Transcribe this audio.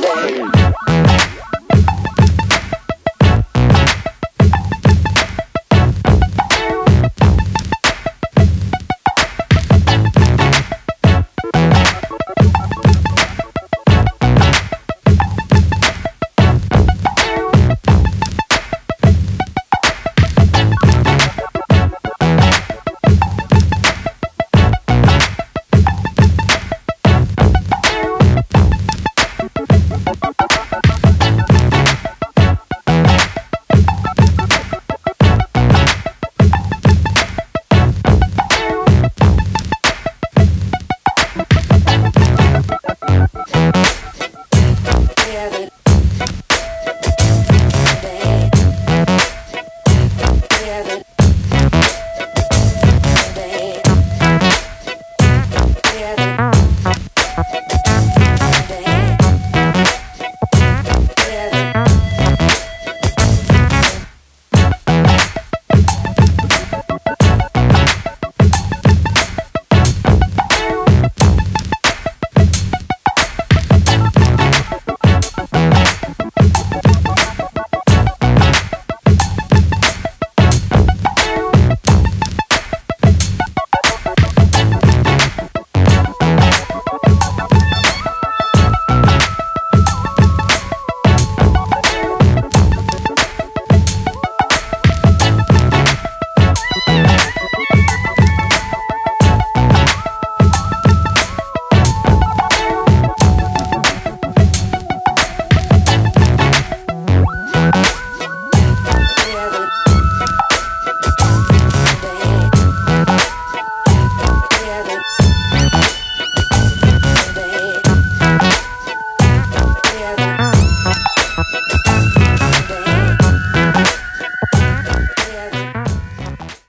name. heaven.